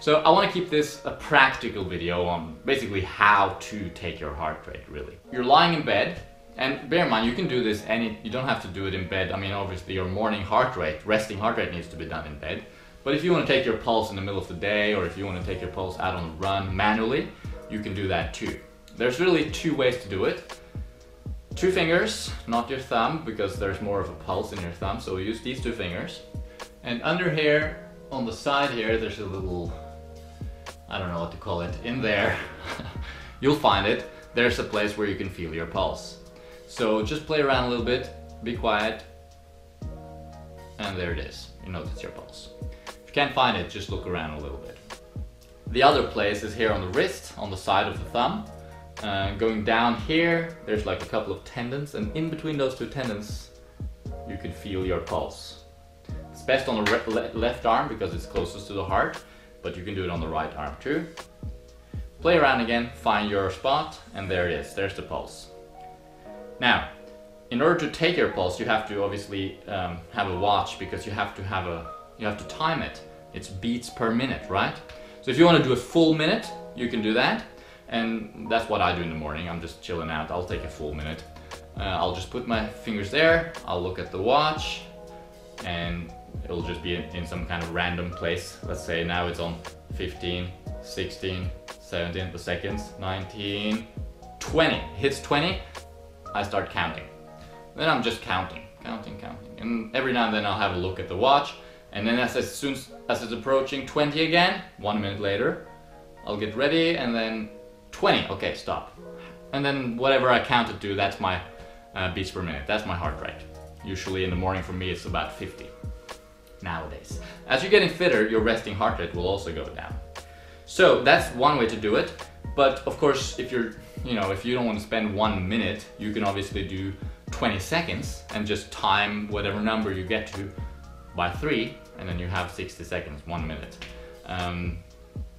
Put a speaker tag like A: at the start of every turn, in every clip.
A: So I want to keep this a practical video on basically how to take your heart rate really. You're lying in bed and bear in mind you can do this any, you don't have to do it in bed. I mean obviously your morning heart rate, resting heart rate needs to be done in bed. But if you want to take your pulse in the middle of the day or if you want to take your pulse out on a run manually, you can do that too. There's really two ways to do it. Two fingers, not your thumb because there's more of a pulse in your thumb, so use these two fingers. And under here, on the side here, there's a little I don't know what to call it, in there, you'll find it. There's a place where you can feel your pulse. So just play around a little bit, be quiet, and there it is. You notice your pulse. If you can't find it, just look around a little bit. The other place is here on the wrist, on the side of the thumb. Uh, going down here, there's like a couple of tendons, and in between those two tendons, you can feel your pulse. It's best on the left arm because it's closest to the heart, but you can do it on the right arm too. Play around again, find your spot, and there it is, there's the pulse. Now, in order to take your pulse, you have to obviously um, have a watch because you have to have a, you have to time it. It's beats per minute, right? So if you want to do a full minute, you can do that. And that's what I do in the morning. I'm just chilling out. I'll take a full minute. Uh, I'll just put my fingers there. I'll look at the watch and it'll just be in, some kind of random place. Let's say now it's on 15, 16, 17 the seconds, 19, 20. Hits 20, I start counting. Then I'm just counting, counting, counting. And every now and then I'll have a look at the watch. And then as, as soon as it's approaching 20 again, one minute later, I'll get ready and then 20, okay, stop. And then whatever I counted to, that's my uh, beats per minute, that's my heart rate. Usually in the morning for me it's about 50 nowadays. As you're getting fitter, your resting heart rate will also go down. So that's one way to do it. But of course, if you're, you know, if you don't want to spend one minute, you can obviously do 20 seconds and just time whatever number you get to by three, and then you have 60 seconds, one minute. Um,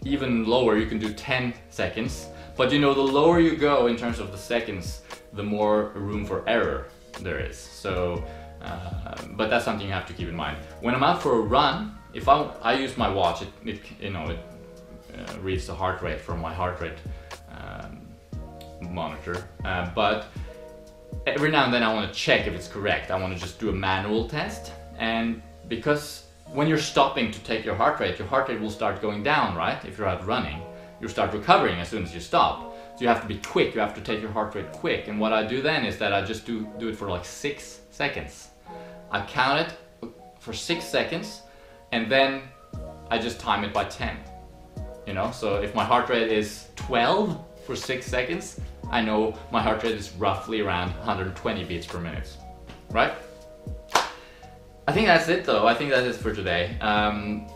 A: even lower, you can do 10 seconds. But you know, the lower you go in terms of the seconds, the more room for error there is. So uh, but that's something you have to keep in mind. When I'm out for a run, if I, I use my watch, it, it you know it uh, reads the heart rate from my heart rate um, monitor. Uh, but every now and then I want to check if it's correct. I want to just do a manual test, and because when you're stopping to take your heart rate, your heart rate will start going down, right? If you're out running, you start recovering as soon as you stop. So you have to be quick. You have to take your heart rate quick. And what I do then is that I just do do it for like six seconds. I count it for six seconds and then I just time it by 10. You know, so if my heart rate is 12 for six seconds, I know my heart rate is roughly around 120 beats per minute, right? I think that's it though. I think that is for today. Um,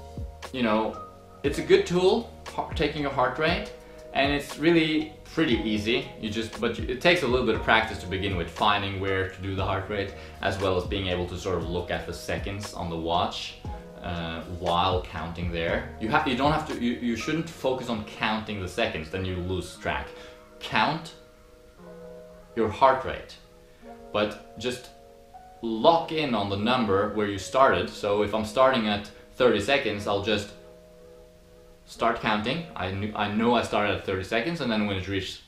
A: you know, it's a good tool, taking your heart rate, and it's really pretty easy. You just, but it takes a little bit of practice to begin with finding where to do the heart rate, as well as being able to sort of look at the seconds on the watch uh, while counting there. You have, you don't have to, you, you shouldn't focus on counting the seconds, then you lose track. Count your heart rate, but just lock in on the number where you started. So if I'm starting at 30 seconds, I'll just start counting. I, knew, I know I started at 30 seconds and then when it reaches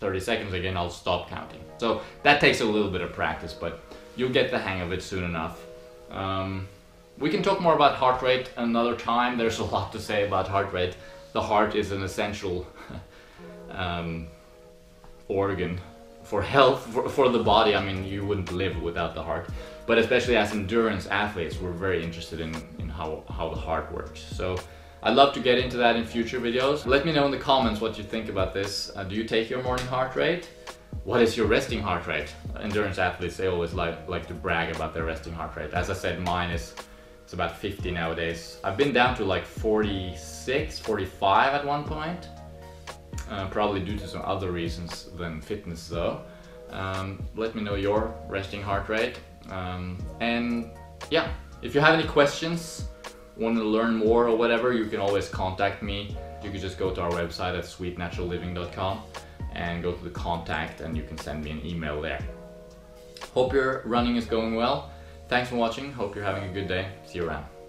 A: 30 seconds again, I'll stop counting. So that takes a little bit of practice, but you'll get the hang of it soon enough. Um, we can talk more about heart rate another time. There's a lot to say about heart rate. The heart is an essential um, organ for health, for, for the body. I mean, you wouldn't live without the heart. But especially as endurance athletes, we're very interested in, in how, how the heart works. So I'd love to get into that in future videos. Let me know in the comments what you think about this. Uh, do you take your morning heart rate? What is your resting heart rate? Endurance athletes, they always like, like to brag about their resting heart rate. As I said, mine is it's about 50 nowadays. I've been down to like 46, 45 at one point. Uh, probably due to some other reasons than fitness though. Um, let me know your resting heart rate. Um, and yeah, if you have any questions, want to learn more or whatever, you can always contact me. You can just go to our website at sweetnaturalliving.com and go to the contact and you can send me an email there. Hope your running is going well. Thanks for watching. Hope you're having a good day. See you around.